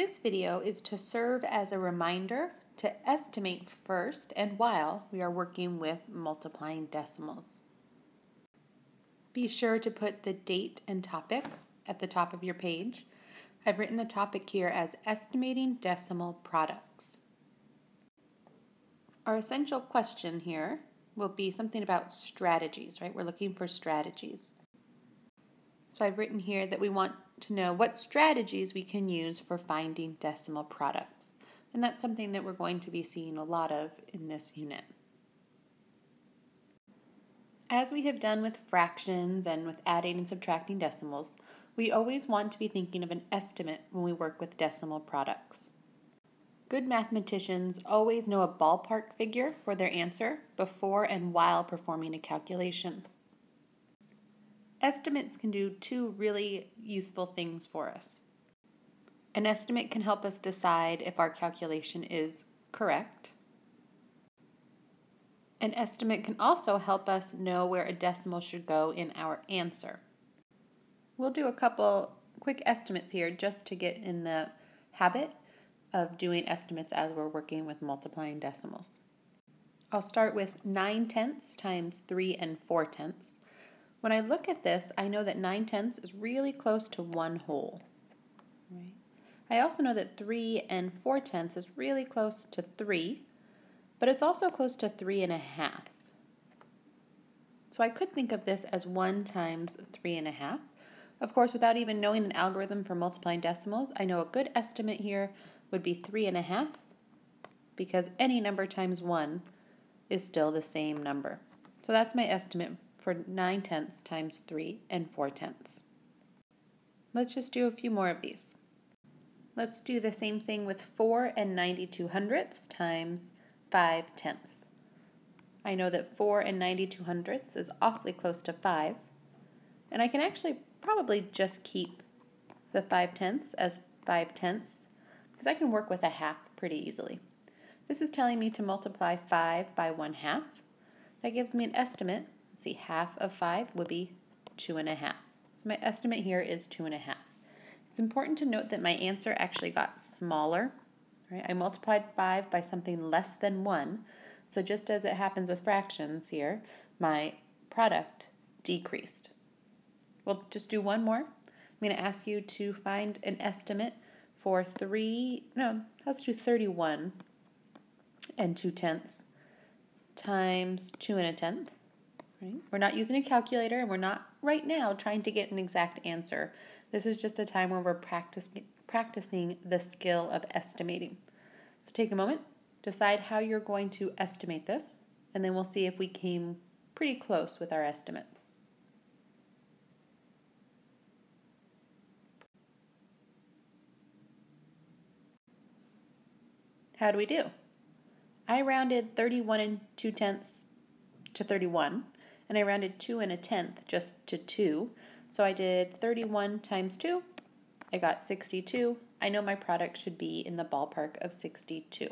This video is to serve as a reminder to estimate first and while we are working with multiplying decimals. Be sure to put the date and topic at the top of your page. I've written the topic here as Estimating Decimal Products. Our essential question here will be something about strategies, right? We're looking for strategies. So I've written here that we want to know what strategies we can use for finding decimal products. And that's something that we're going to be seeing a lot of in this unit. As we have done with fractions and with adding and subtracting decimals, we always want to be thinking of an estimate when we work with decimal products. Good mathematicians always know a ballpark figure for their answer before and while performing a calculation. Estimates can do two really useful things for us. An estimate can help us decide if our calculation is correct. An estimate can also help us know where a decimal should go in our answer. We'll do a couple quick estimates here just to get in the habit of doing estimates as we're working with multiplying decimals. I'll start with 9 tenths times 3 and 4 tenths. When I look at this, I know that 9 tenths is really close to one whole. Right? I also know that 3 and 4 tenths is really close to 3, but it's also close to 3 and a half. So I could think of this as 1 times 3 and a half. Of course, without even knowing an algorithm for multiplying decimals, I know a good estimate here would be 3 and a half because any number times 1 is still the same number. So that's my estimate for 9 tenths times 3 and 4 tenths. Let's just do a few more of these. Let's do the same thing with 4 and 92 hundredths times 5 tenths. I know that 4 and 92 hundredths is awfully close to 5, and I can actually probably just keep the 5 tenths as 5 tenths, because I can work with a half pretty easily. This is telling me to multiply 5 by 1 half. That gives me an estimate see, half of 5 would be 2 and a half. So my estimate here is 2 and a half. It's important to note that my answer actually got smaller. Right? I multiplied 5 by something less than 1. So just as it happens with fractions here, my product decreased. We'll just do one more. I'm going to ask you to find an estimate for 3, no, let's do 31 and 2 tenths times 2 and a tenth. Right? We're not using a calculator and we're not right now trying to get an exact answer. This is just a time where we're practicing practicing the skill of estimating. So take a moment, decide how you're going to estimate this, and then we'll see if we came pretty close with our estimates. How do we do? I rounded 31 and 2 tenths to 31 and I rounded 2 and a tenth just to 2. So I did 31 times 2. I got 62. I know my product should be in the ballpark of 62.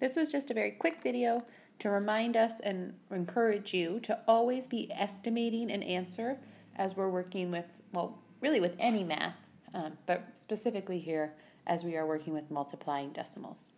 This was just a very quick video to remind us and encourage you to always be estimating an answer as we're working with, well, really with any math, um, but specifically here as we are working with multiplying decimals.